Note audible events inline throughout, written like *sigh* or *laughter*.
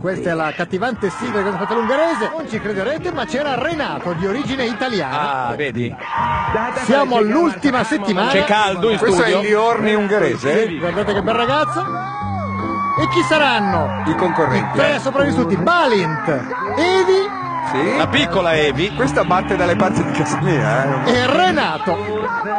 Questa è la cattivante sigla che hanno fatto l'ungherese. Non ci crederete, ma c'era Renato di origine italiana. Ah, vedi? Siamo all'ultima settimana. C'è caldo in Questo è studio. il Liorni ungherese? Sì, guardate che bel ragazzo. E chi saranno? I concorrenti. Tre sopravvissuti. Balint, Evi Sì. La piccola Evi. Questa batte dalle parti di casa mia, eh. e Renato.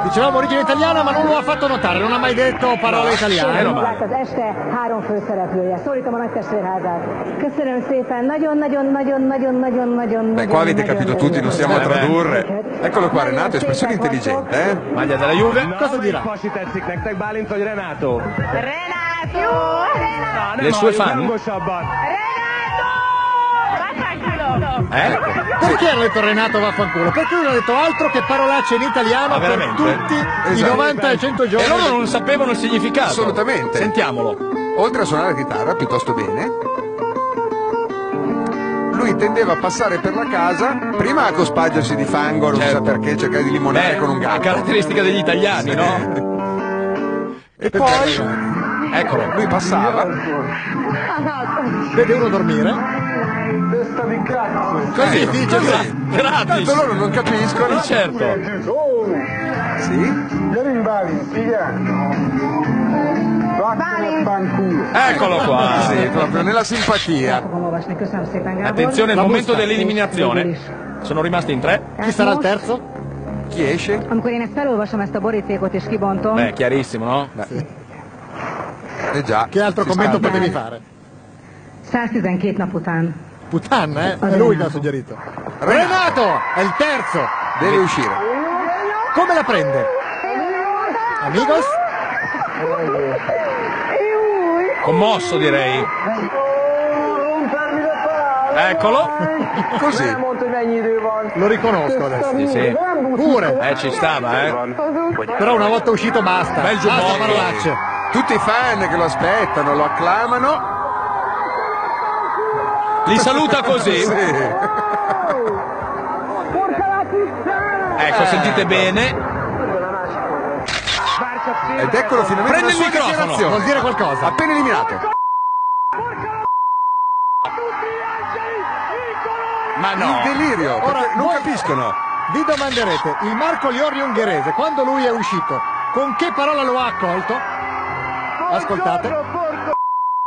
Dicevamo origine italiana, ma non lo ha fatto notare, non ha mai detto parole Eh, italiane. no, ma- Lát az este három főszereplője. Szólítom a nagytestvérházát. Köszönöm szépen, nagyon-nagyon-nagyon-nagyon-nagyon-nagyon. Beh, qua avete capito tutti, non stiamo a tradurre. Eccolo qua, Renato, espressione intelligente, eh. Maglia della Juve. Cosa dirà? Renato? Renato! Le sue fan? Eh? Perché hanno detto Renato vaffanculo? Perché lui non ha detto altro che parolacce in italiano Ma per tutti i Esatto. 90 e 100 giorni. E loro non sapevano il significato. Assolutamente. Sentiamolo. Oltre a suonare la chitarra piuttosto bene, lui tendeva a passare per la casa, prima a cospargersi di fango, non Certo. sa perché, cercare di limonare Beh, con un la gatto. caratteristica degli italiani, no? *laughs* E poi Eccolo. lui passava, Vede uno dormire. Così dice così. Gratis. tanto loro non capiscono. Sì, certo. Sì? Eccolo qua. Sì, proprio nella simpatia. Attenzione, il La momento dell'eliminazione. Sono rimasti in tre. Chi sarà il terzo? Chi esce? Beh, chiarissimo, no? Eh già. Che altro commento scalda. potevi fare? 112 nap után Puttana, eh? È lui che ha suggerito. Renato! È il terzo! Deve uscire. Come la prende? Amigos? Commosso, direi. Eccolo. Così. Lo riconosco adesso. Sì, sì. Pure. Eh, ci stava, eh. Però una volta uscito basta. Bel Basta giubbotto. parolacce. Tutti i fan che lo aspettano, lo acclamano. Li saluta così. *laughs* Sì. Ecco, sentite bene. Ed eccolo finalmente Prende il microfono. Vuol dire qualcosa. Appena eliminato. Ma no. Il delirio, Ora, non voi- capiscono. Vi domanderete, il Marco Liorri ungherese, quando lui è uscito, con che parola lo ha accolto? Ascoltate.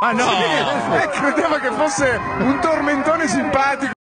Ma no. Eh, credeva che fosse un tormentone simpatico.